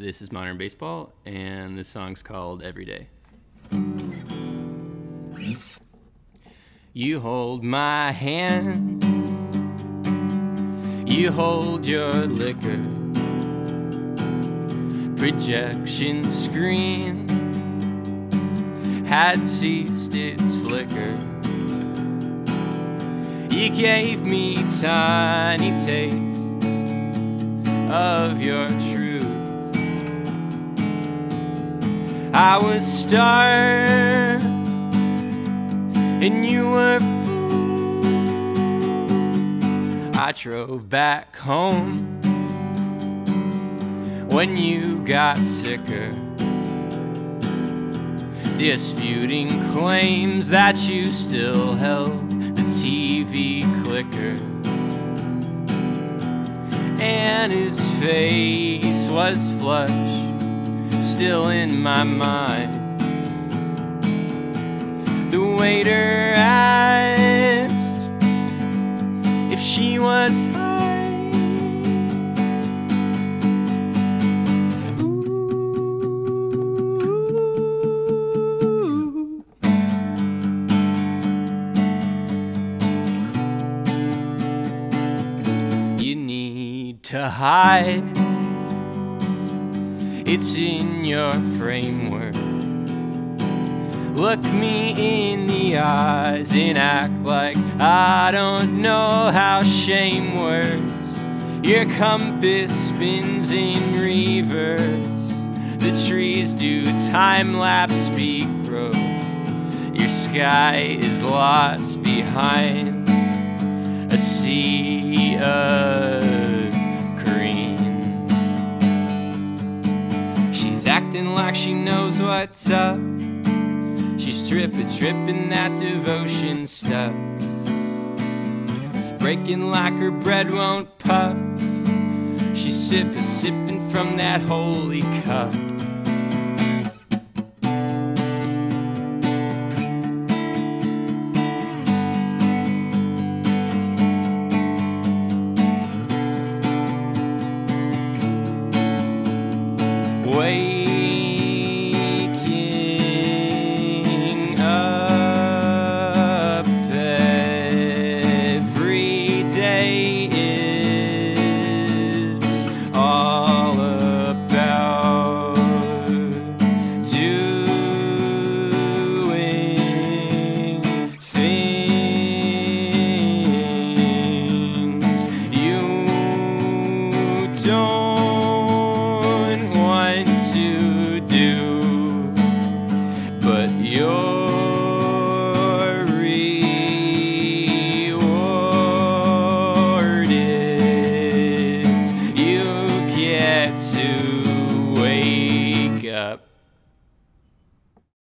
This is Modern Baseball, and this song's called Every Day. You hold my hand, you hold your liquor. Projection screen had ceased its flicker. You gave me tiny taste of your I was starved, and you were full. I drove back home when you got sicker disputing claims that you still held the TV clicker. And his face was flush, still in my mind. The waiter asked if she was high. Ooh. You need to hide. It's in your framework. Look me in the eyes and act like I don't know how shame works. Your compass spins in reverse. The trees do time lapse speed growth. Your sky is lost behind a sea of like she knows what's up. She's dripping, dripping that devotion stuff. Breaking like her bread won't puff. She's sipping, sipping from that holy cup. Waking to